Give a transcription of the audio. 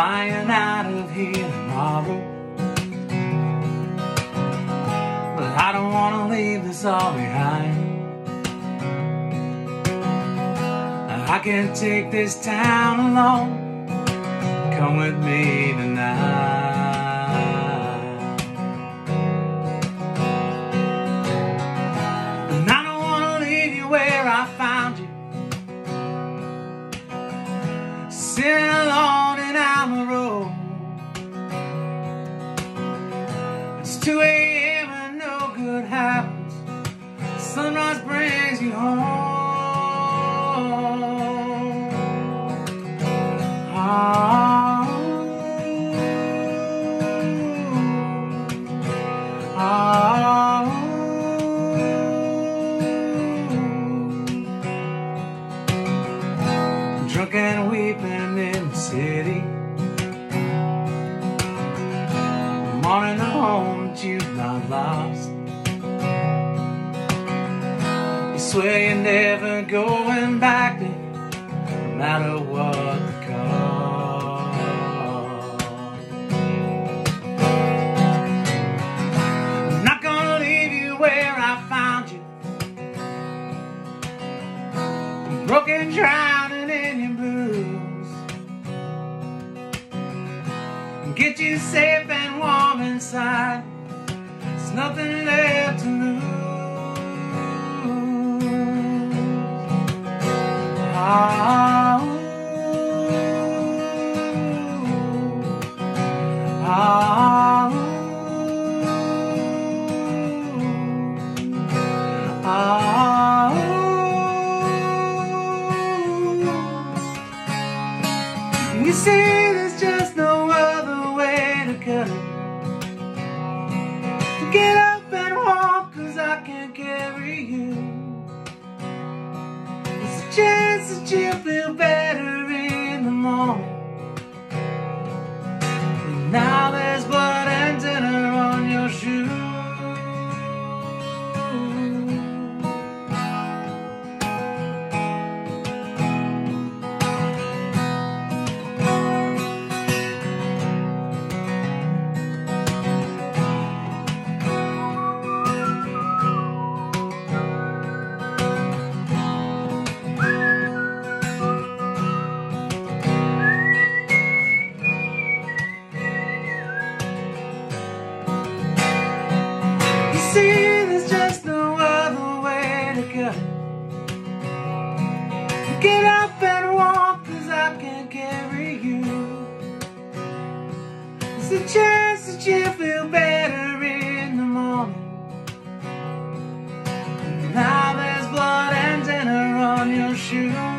flying out of here tomorrow. But I don't want to leave this all behind. I can't take this town alone. Come with me tonight. And I don't want to leave you where I found you. Sitting alone. You home. Ah, ah, Drunk and weeping in the city. Mourning the home that you've not lost. Swear you're never going back there, no matter what the cost. I'm not gonna leave you where I found you. Broken, drowning in your blues. Get you safe and warm inside. There's nothing left to lose. Ah, ah, ah. You see, there's just no other way to cut it. Get get up and walk cause I can't carry you. It's a chance that you feel better in the morning. Now there's blood and dinner on your shoes